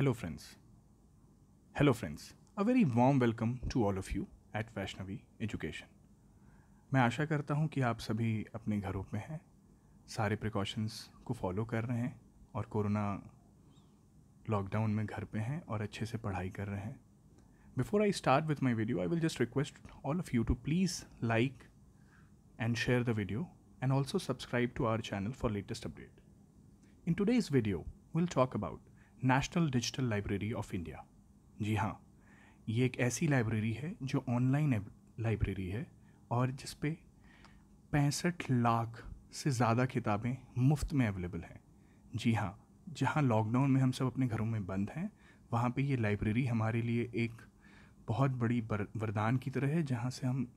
Hello friends hello friends a very warm welcome to all of you at Vaishnavi education मैं आशा करता हूँ कि आप सभी अपने घरों में हैं। सारे प्रिकॉशंस को फॉलो कर रहे हैं और कोरोना लॉकडाउन में घर पे हैं और अच्छे से पढ़ाई कर रहे हैं। Before I start with my video I will just request all of you to please like and share the video and also subscribe to our channel for latest update in today's video will talk about National digital library of India जी हाँ ये एक ऐसी library है जो online library है और जिस पे पैंसठ लाख से ज़्यादा किताबें मुफ़्त में अवेलेबल हैं। जी हाँ जहाँ लॉकडाउन में हम सब अपने घरों में बंद हैं, वहाँ पे ये लाइब्रेरी हमारे लिए एक बहुत बड़ी वरदान की तरह है, जहाँ से हम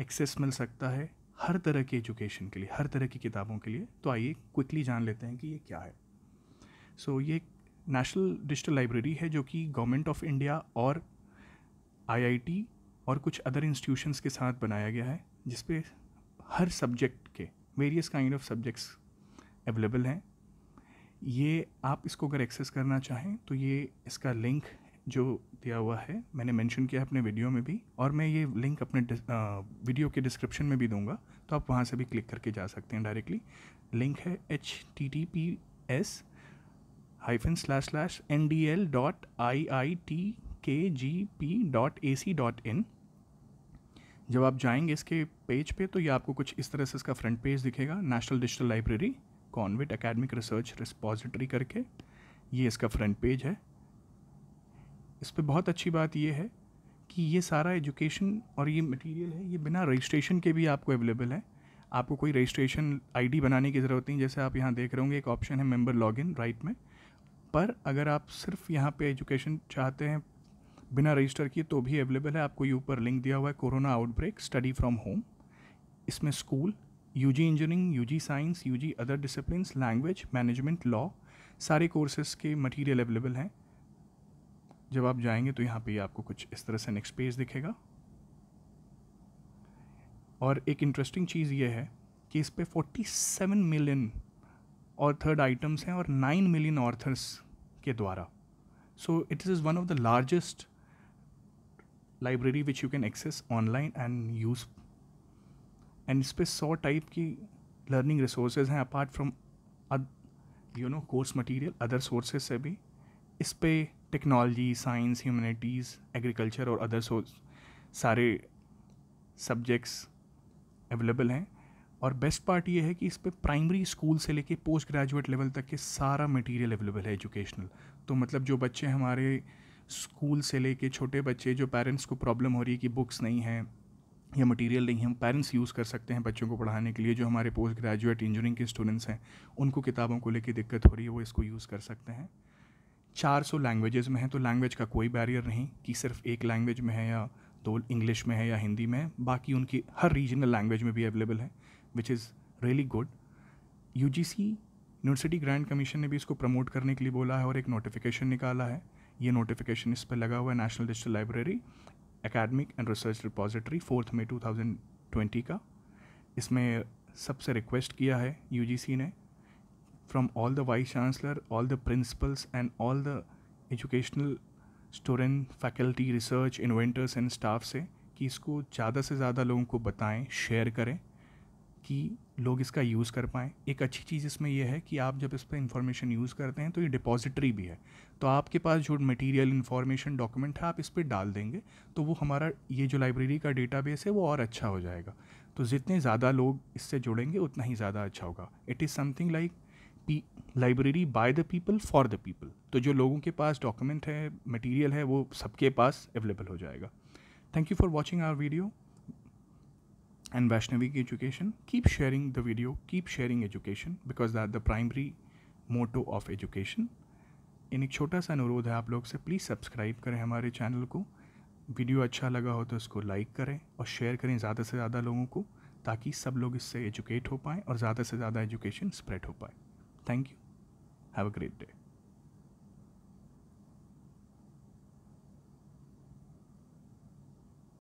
एक्सेस मिल सकता है हर तरह के एजुकेशन के लिए, हर तरह की किताबों के लिए। तो आइए क्विकली जान लेते हैं कि ये क्या है। सो so, ये नेशनल डिजिटल लाइब्रेरी है जो कि गवर्नमेंट ऑफ़ इंडिया और आईआईटी और कुछ अदर इंस्टीट्यूशंस के साथ बनाया गया है जिसपे हर सब्जेक्ट के various kind of subjects available हैं। ये आप इसको अगर एक्सेस करना चाहें तो ये इसका लिंक जो दिया हुआ है मैंने मेंशन किया है अपने वीडियो में भी और मैं ये लिंक अपने आ, वीडियो के डिस्क्रिप्शन में भी दूँगा तो आप वहाँ से भी क्लिक करके जा सकते हैं डायरेक्टली लिंक है H T T P S hyphen slash slash N D L dot I I T K G P dot A C dot in जब आप जाएँगे इसके पेज पे तो ये आपको कुछ इस तरह से इसका फ्रंट पेज दिखेगा national digital library कॉन्विट academic research repository करके। ये इसका फ्रंट पेज है। इस पर बहुत अच्छी बात ये है कि ये सारा एजुकेशन और ये मटेरियल है, ये बिना रजिस्ट्रेशन के भी आपको अवेलेबल है। आपको कोई रजिस्ट्रेशन आईडी बनाने की ज़रूरत नहीं, जैसे आप यहाँ देख रहे होंगे, एक ऑप्शन है मेंबर लॉगिन राइट में। पर अगर आप सिर्फ़ यहाँ पे एजुकेशन चाहते हैं बिना रजिस्टर किए तो भी अवेलेबल है। आपको ये ऊपर लिंक दिया हुआ है, corona outbreak, study from home. इसमें school U G engineering U G science U G other discipline language management law सारे कोर्सेज के मटेरियल अवेलेबल हैं। जब आप जाएँगे तो यहाँ पे आपको कुछ इस तरह से नेक्स्ट पेज दिखेगा। और एक इंटरेस्टिंग चीज़ ये है कि इस पर फोर्टी सेवन मिलियन और थर्ड आइटम्स हैं और नाइन मिलियन ऑर्थर्स के द्वारा। So it is one of the largest library which you can access online and use and इस पर सौ टाइप की लर्निंग रिसोर्सेज हैं apart from you know course material other sources से भी। इस पर टेक्नोलॉजी साइंस ह्यूमनिटीज़ एग्रीकल्चर और अदर सोर्स सारे सब्जेक्ट्स अवेलेबल हैं। और बेस्ट पार्ट ये है कि इस पर प्राइमरी स्कूल से लेके पोस्ट ग्रेजुएट लेवल तक के सारा मटेरियल अवेलेबल है एजुकेशनल तो मतलब जो बच्चे हमारे स्कूल से लेके छोटे बच्चे, जो पेरेंट्स को प्रॉब्लम हो रही है कि बुक्स नहीं हैं या मटेरियल नहीं हम पेरेंट्स यूज़ कर सकते हैं बच्चों को पढ़ाने के लिए, जो हमारे पोस्ट ग्रेजुएट इंजीनियरिंग के स्टूडेंट्स हैं, उनको किताबों को लेके दिक्कत हो रही है, वो इसको यूज़ कर सकते हैं। 400 लैंग्वेजेस में है तो लैंग्वेज का कोई बैरियर नहीं कि सिर्फ़ एक लैंग्वेज में है या दो इंग्लिश में है या हिंदी में है, बाकी उनकी हर रीजनल लैंग्वेज में भी अवेलेबल है। Which is really good U G C university grant commission ने भी इसको प्रमोट करने के लिए बोला है और एक नोटिफिकेशन निकाला है। ये नोटिफिकेशन इस पर लगा हुआ है national digital library academic and research repository fourth में 2020 का। इसमें सबसे रिक्वेस्ट किया है यूजीसी ने। From all the vice chancellor all the principals and all the educational student faculty research inventors and staff से कि इसको ज़्यादा से ज़्यादा लोगों को बताएँ शेयर करें। कि लोग इसका यूज़ कर पाएँ। एक अच्छी चीज़ इसमें यह है कि आप जब इस पर इंफॉर्मेशन यूज़ करते हैं तो ये डिपॉजिटरी भी है। तो आपके पास जो मटेरियल इन्फॉर्मेशन डॉक्यूमेंट है, आप इस पर डाल देंगे तो वो हमारा, ये जो लाइब्रेरी का डेटाबेस है, वो और अच्छा हो जाएगा। तो जितने ज़्यादा लोग इससे जुड़ेंगे, उतना ही ज़्यादा अच्छा होगा। It is something like library by the people for the people तो जो लोगों के पास डॉक्यूमेंट है मटेरियल है, वो सबके पास अवेलेबल हो जाएगा। Thank you for watching our video Vaishnavi की education keep sharing the video keep sharing education because that the primary motto of education in एक छोटा सा अनुरोध है आप लोग से प्लीज़ सब्सक्राइब करें हमारे चैनल को वीडियो अच्छा लगा हो तो इसको लाइक करें और शेयर करें ज़्यादा से ज़्यादा लोगों को, ताकि सब लोग इससे एजुकेट हो पाएँ और ज़्यादा से ज़्यादा एजुकेशन स्प्रेड हो पाए Thank you. Have a great day.